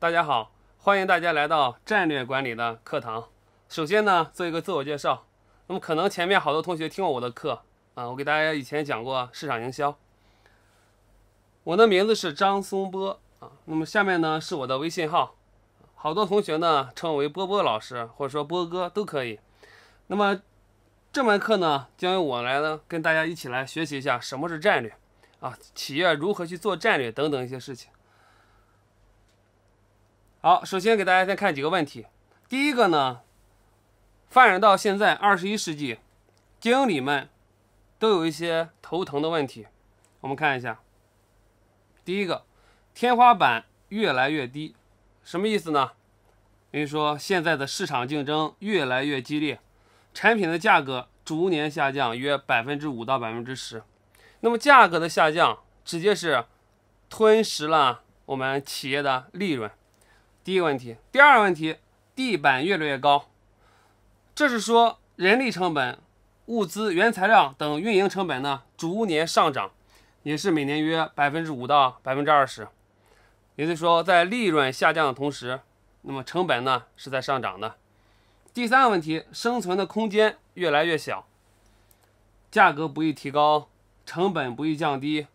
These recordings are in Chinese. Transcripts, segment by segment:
大家好，欢迎大家来到战略管理的课堂。首先呢，做一个自我介绍。那么可能前面好多同学听过我的课啊，我给大家以前讲过市场营销。我的名字是张松波啊。那么下面呢是我的微信号，好多同学呢称我为波波老师或者说波哥都可以。那么这门课呢，将由我来呢跟大家一起来学习一下什么是战略啊，企业如何去做战略等等一些事情。好，首先给大家先看几个问题。第一个呢，发展到现在二十一世纪，经理们都有一些头疼的问题。我们看一下，第一个，天花板越来越低，什么意思呢？比如说现在的市场竞争越来越激烈，产品的价格逐年下降约百分之五到百分之十。那么价格的下降，直接是吞噬了我们企业的利润。第一个问题，第二个问题，地板越来越高，这是说人力成本、物资、原材料等运营成本呢逐年上涨，也是每年约百分之五到百分之二十。也就是说，在利润下降的同时，那么成本呢是在上涨的。第三个问题，生存的空间越来越小，价格不易提高，成本不易降低，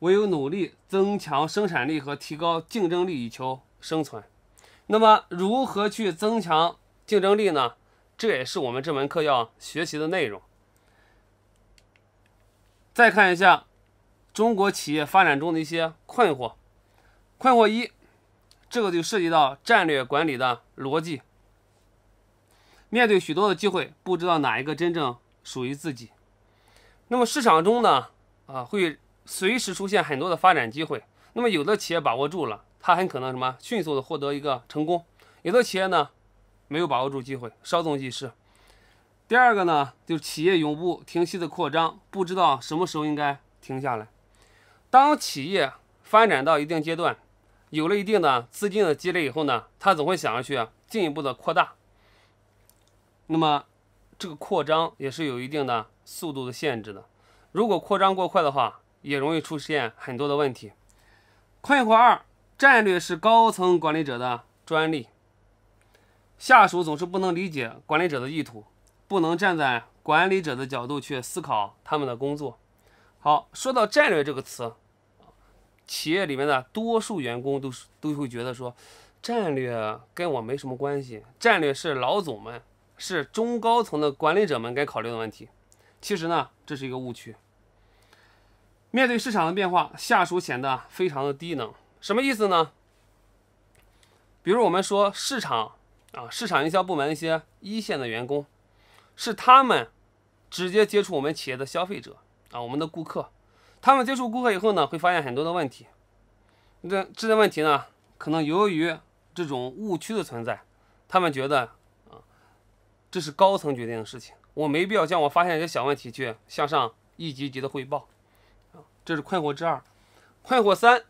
唯有努力增强生产力和提高竞争力以求生存。那么，如何去增强竞争力呢？这也是我们这门课要学习的内容。再看一下中国企业发展中的一些困惑。困惑一，这个就涉及到战略管理的逻辑。面对许多的机会，不知道哪一个真正属于自己。那么市场中呢，啊，会随时出现很多的发展机会。那么有的企业把握住了。他很可能什么迅速的获得一个成功，有的企业呢没有把握住机会，稍纵即逝。第二个呢，就是企业永不停息的扩张，不知道什么时候应该停下来。当企业发展到一定阶段，有了一定的资金的积累以后呢，他总会想要去进一步的扩大。那么这个扩张也是有一定的速度的限制的，如果扩张过快的话，也容易出现很多的问题。困惑二。战略是高层管理者的专利，下属总是不能理解管理者的意图，不能站在管理者的角度去思考他们的工作。好，说到战略这个词，企业里面的多数员工都是都会觉得说，战略跟我没什么关系，战略是老总们、是中高层的管理者们该考虑的问题。其实呢，这是一个误区。面对市场的变化，下属显得非常的低能。什么意思呢？比如我们说市场啊，市场营销部门一些一线的员工，是他们直接接触我们企业的消费者啊，我们的顾客。他们接触顾客以后呢，会发现很多的问题。这这些问题呢，可能由于这种误区的存在，他们觉得啊，这是高层决定的事情，我没必要将我发现一些小问题去向上一级级的汇报啊。这是困惑之二，困惑三。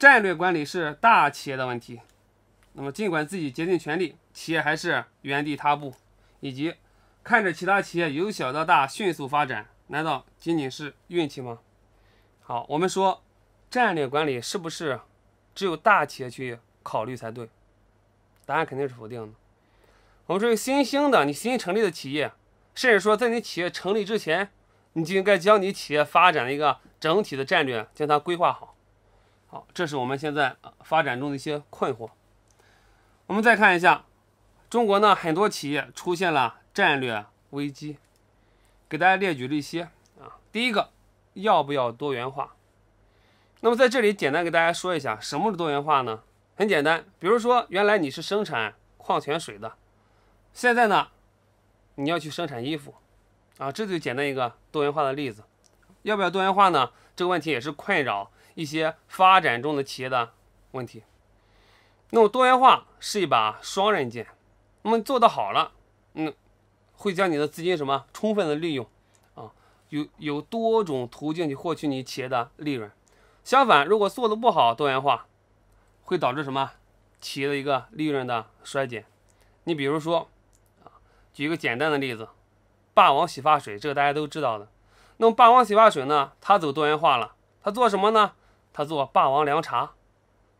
战略管理是大企业的问题，那么尽管自己竭尽全力，企业还是原地踏步，以及看着其他企业由小到大迅速发展，难道仅仅是运气吗？好，我们说战略管理是不是只有大企业去考虑才对？答案肯定是否定的。我们说新兴的、你新成立的企业，甚至说在你企业成立之前，你就应该将你企业发展的一个整体的战略将它规划好。好，这是我们现在发展中的一些困惑。我们再看一下，中国呢很多企业出现了战略危机，给大家列举了一些啊。第一个，要不要多元化？那么在这里简单给大家说一下，什么是多元化呢？很简单，比如说原来你是生产矿泉水的，现在呢你要去生产衣服啊，这就简单一个多元化的例子。要不要多元化呢？这个问题也是困扰。一些发展中的企业的问题，那么多元化是一把双刃剑，那么做得好了，嗯，会将你的资金什么充分的利用啊，有有多种途径去获取你企业的利润。相反，如果做的不好，多元化会导致什么企业的一个利润的衰减。你比如说啊，举一个简单的例子，霸王洗发水，这个大家都知道的。那么霸王洗发水呢，它走多元化了，它做什么呢？他做霸王凉茶，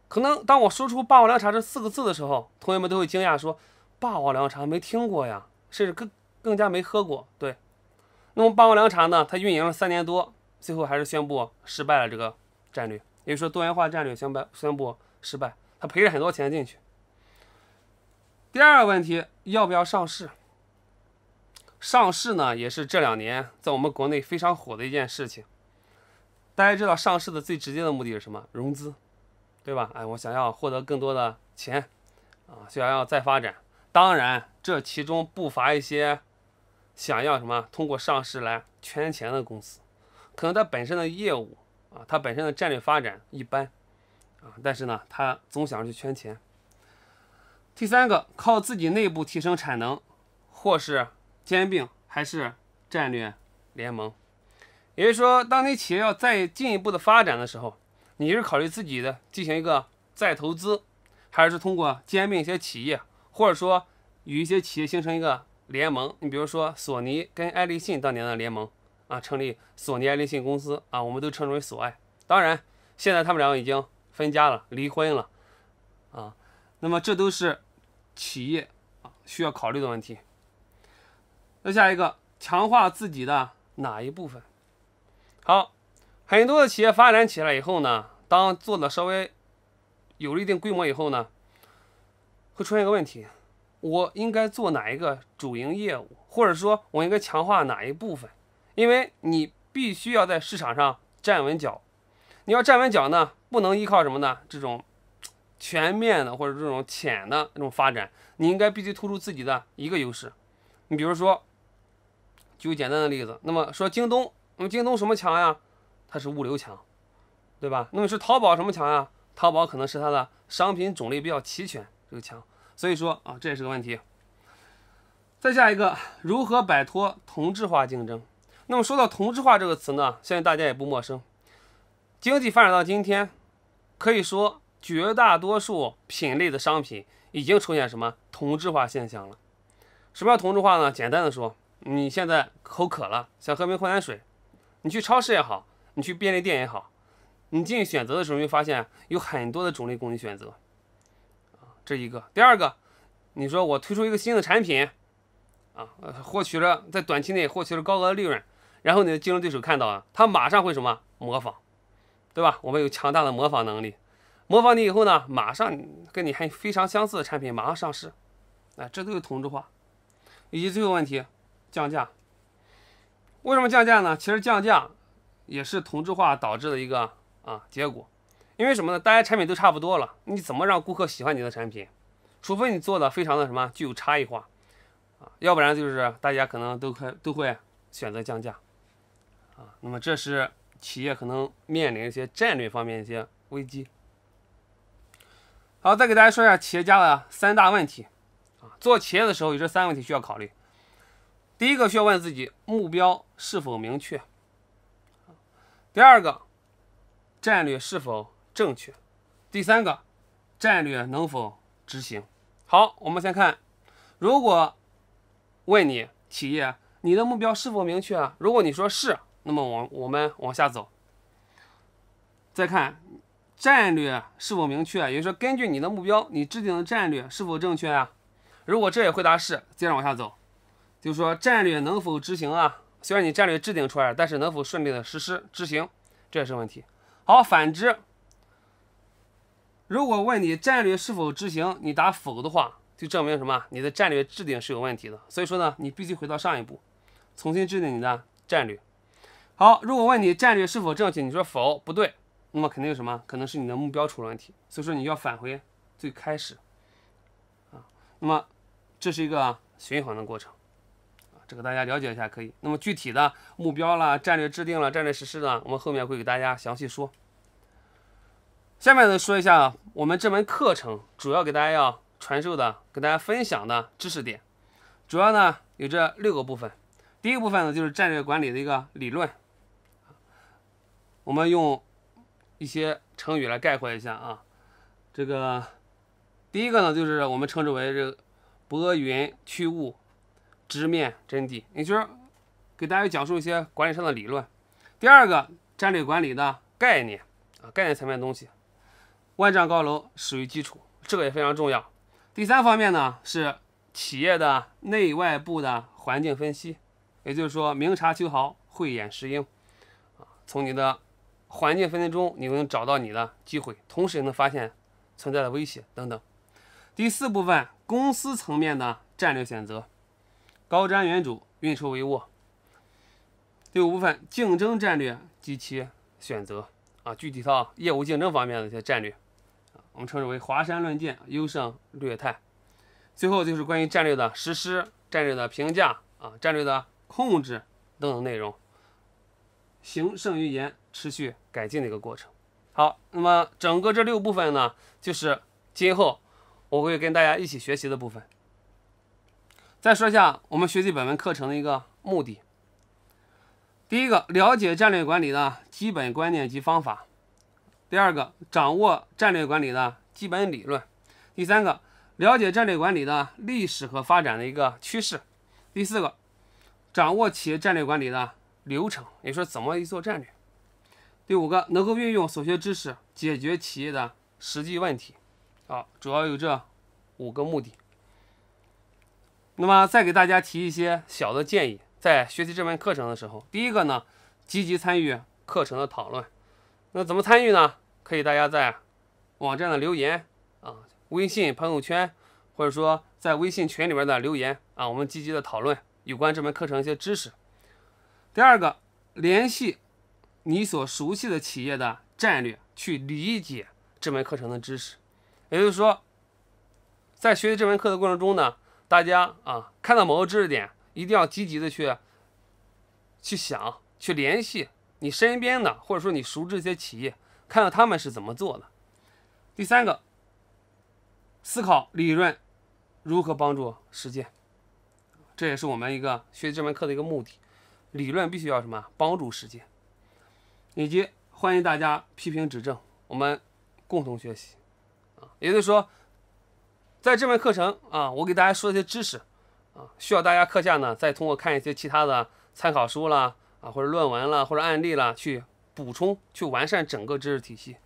可能当我说出“霸王凉茶”这四个字的时候，同学们都会惊讶说：“霸王凉茶没听过呀，甚至更更加没喝过。”对，那么霸王凉茶呢？它运营了三年多，最后还是宣布失败了这个战略，也就是说多元化战略宣布宣布失败，他赔了很多钱进去。第二个问题，要不要上市？上市呢，也是这两年在我们国内非常火的一件事情。大家知道，上市的最直接的目的是什么？融资，对吧？哎，我想要获得更多的钱，啊，想要再发展。当然，这其中不乏一些想要什么通过上市来圈钱的公司，可能它本身的业务啊，它本身的战略发展一般，啊，但是呢，它总想去圈钱。第三个，靠自己内部提升产能，或是。兼并还是战略联盟，也就是说，当你企业要再进一步的发展的时候，你是考虑自己的进行一个再投资，还是通过兼并一些企业，或者说与一些企业形成一个联盟？你比如说索尼跟爱立信当年的联盟啊，成立索尼爱立信公司啊，我们都称之为索爱。当然，现在他们两个已经分家了，离婚了啊。那么这都是企业啊需要考虑的问题。那下一个，强化自己的哪一部分？好，很多的企业发展起来以后呢，当做的稍微有了一定规模以后呢，会出现一个问题：我应该做哪一个主营业务，或者说我应该强化哪一部分？因为你必须要在市场上站稳脚。你要站稳脚呢，不能依靠什么呢？这种全面的或者这种浅的那种发展，你应该必须突出自己的一个优势。你比如说。举个简单的例子，那么说京东，那么京东什么强呀？它是物流强，对吧？那么是淘宝什么强呀？淘宝可能是它的商品种类比较齐全，这个强。所以说啊，这也是个问题。再下一个，如何摆脱同质化竞争？那么说到同质化这个词呢，相信大家也不陌生。经济发展到今天，可以说绝大多数品类的商品已经出现什么同质化现象了。什么叫同质化呢？简单的说。你现在口渴了，想喝瓶矿泉水，你去超市也好，你去便利店也好，你进去选择的时候，你会发现有很多的种类供你选择，啊，这一个。第二个，你说我推出一个新的产品，啊，获取了在短期内获取了高额的利润，然后你的竞争对手看到了，他马上会什么模仿，对吧？我们有强大的模仿能力，模仿你以后呢，马上跟你还非常相似的产品马上上市，哎，这都是同质化，以及最后问题。降价，为什么降价呢？其实降价也是同质化导致的一个啊结果。因为什么呢？大家产品都差不多了，你怎么让顾客喜欢你的产品？除非你做的非常的什么具有差异化啊，要不然就是大家可能都可都会选择降价啊。那么这是企业可能面临一些战略方面一些危机。好，再给大家说一下企业家的三大问题啊。做企业的时候有这三个问题需要考虑。第一个需要问自己目标是否明确，第二个战略是否正确，第三个战略能否执行。好，我们先看，如果问你企业你的目标是否明确啊？如果你说是，那么我我们往下走，再看战略是否明确，也就是说根据你的目标，你制定的战略是否正确啊？如果这也回答是，接着往下走。就是说战略能否执行啊？虽然你战略制定出来了，但是能否顺利的实施执行，这也是问题。好，反之，如果问你战略是否执行，你答否的话，就证明什么？你的战略制定是有问题的。所以说呢，你必须回到上一步，重新制定你的战略。好，如果问你战略是否正确，你说否，不对，那么肯定什么？可能是你的目标出了问题。所以说你要返回最开始啊。那么这是一个循环的过程。这个大家了解一下可以。那么具体的目标啦、战略制定了、战略实施呢，我们后面会给大家详细说。下面呢说一下我们这门课程主要给大家要传授的、给大家分享的知识点，主要呢有这六个部分。第一个部分呢就是战略管理的一个理论，我们用一些成语来概括一下啊。这个第一个呢就是我们称之为这个拨云去雾。直面真谛，也就是给大家讲述一些管理上的理论。第二个，战略管理的概念啊，概念层面的东西。万丈高楼始于基础，这个也非常重要。第三方面呢是企业的内外部的环境分析，也就是说明察秋毫、慧眼识英啊，从你的环境分析中，你能找到你的机会，同时也能发现存在的威胁等等。第四部分，公司层面的战略选择，高瞻远瞩，运筹帷幄。第五部分，竞争战略及其选择啊，具体到业务竞争方面的一些战略，我们称之为华山论剑，优胜劣汰。最后就是关于战略的实施、战略的评价啊、战略的控制等等内容，行胜于言，持续改进的一个过程。好，那么整个这六部分呢，就是今后我会跟大家一起学习的部分。再说一下我们学习本门课程的一个目的。第一个，了解战略管理的基本观念及方法；第二个，掌握战略管理的基本理论；第三个，了解战略管理的历史和发展的一个趋势；第四个，掌握企业战略管理的流程，也说怎么去做战略；第五个，能够运用所学知识解决企业的实际问题。好，主要有这五个目的。那么，再给大家提一些小的建议。在学习这门课程的时候，第一个呢，积极参与课程的讨论。那怎么参与呢？可以大家在网站的留言啊，微信朋友圈，或者说在微信群里边的留言啊，我们积极的讨论有关这门课程一些知识。第二个，联系你所熟悉的企业的战略，去理解这门课程的知识。也就是说，在学习这门课的过程中呢，大家啊看到某个知识点。一定要积极的去去想，去联系你身边的，或者说你熟知一些企业，看看他们是怎么做的。第三个，思考理论如何帮助实践，这也是我们一个学习这门课的一个目的。理论必须要什么？帮助实践，以及欢迎大家批评指正，我们共同学习。啊，也就是说，在这门课程啊，我给大家说一些知识。啊，需要大家课下呢，再通过看一些其他的参考书啦，啊，或者论文啦，或者案例啦，去补充、去完善整个知识体系。